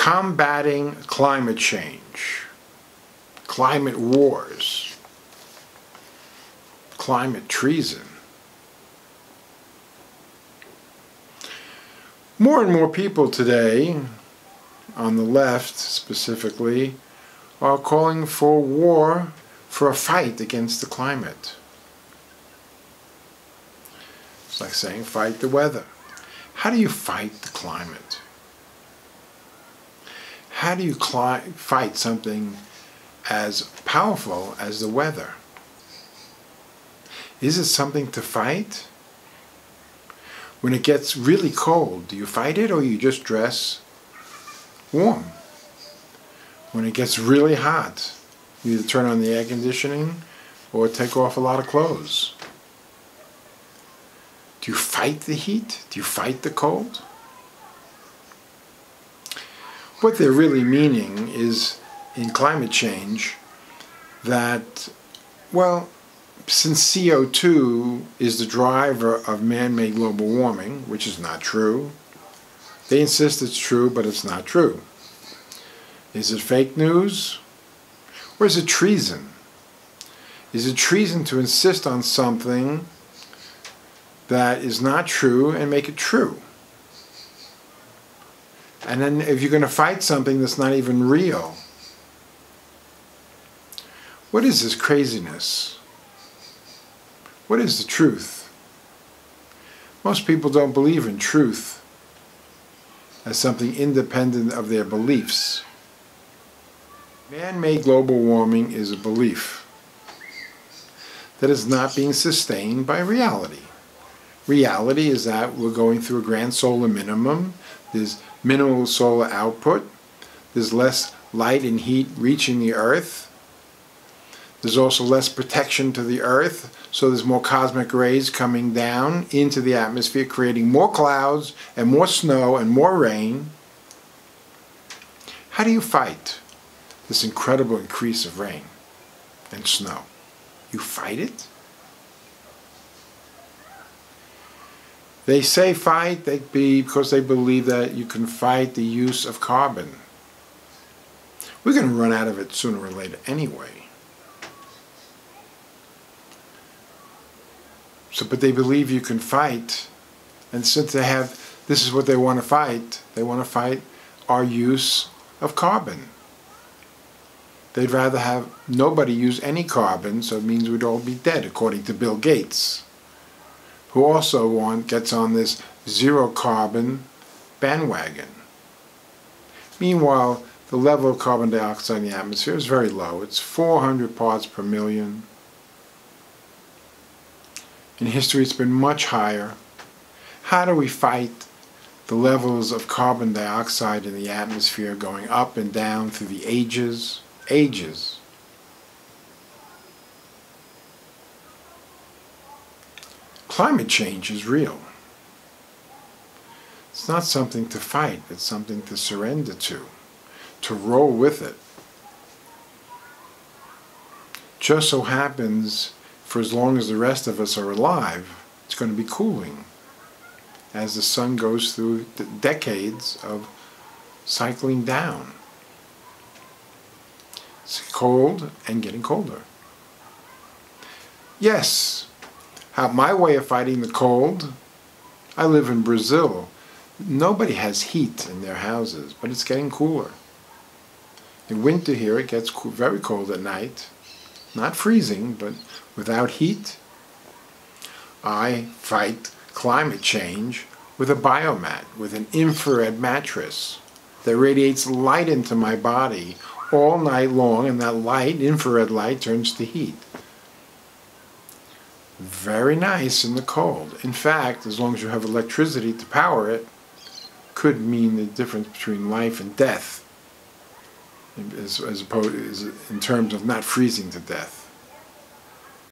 combating climate change, climate wars, climate treason. More and more people today, on the left specifically, are calling for war, for a fight against the climate. It's like saying fight the weather. How do you fight the climate? How do you fight something as powerful as the weather? Is it something to fight? When it gets really cold, do you fight it or you just dress warm? When it gets really hot, you either turn on the air conditioning or take off a lot of clothes. Do you fight the heat? Do you fight the cold? What they're really meaning is in climate change that, well, since CO2 is the driver of man made global warming, which is not true, they insist it's true, but it's not true. Is it fake news? Or is it treason? Is it treason to insist on something that is not true and make it true? And then if you're going to fight something that's not even real, what is this craziness? What is the truth? Most people don't believe in truth as something independent of their beliefs. Man-made global warming is a belief that is not being sustained by reality. Reality is that we're going through a grand solar minimum, there's minimal solar output, there's less light and heat reaching the earth, there's also less protection to the Earth, so there's more cosmic rays coming down into the atmosphere, creating more clouds and more snow and more rain. How do you fight this incredible increase of rain and snow? You fight it? They say fight they be because they believe that you can fight the use of carbon. We're going to run out of it sooner or later anyway. So, but they believe you can fight, and since they have, this is what they want to fight. They want to fight our use of carbon. They'd rather have nobody use any carbon, so it means we'd all be dead, according to Bill Gates, who also want, gets on this zero carbon bandwagon. Meanwhile, the level of carbon dioxide in the atmosphere is very low. It's 400 parts per million. In history, it's been much higher. How do we fight the levels of carbon dioxide in the atmosphere going up and down through the ages? Ages. Climate change is real. It's not something to fight, it's something to surrender to, to roll with it. Just so happens for as long as the rest of us are alive, it's going to be cooling as the sun goes through the decades of cycling down. It's cold and getting colder. Yes, how my way of fighting the cold, I live in Brazil. Nobody has heat in their houses, but it's getting cooler. In winter here, it gets very cold at night. Not freezing, but without heat. I fight climate change with a biomat, with an infrared mattress that radiates light into my body all night long, and that light, infrared light, turns to heat. Very nice in the cold. In fact, as long as you have electricity to power it, could mean the difference between life and death, as, as opposed as in terms of not freezing to death.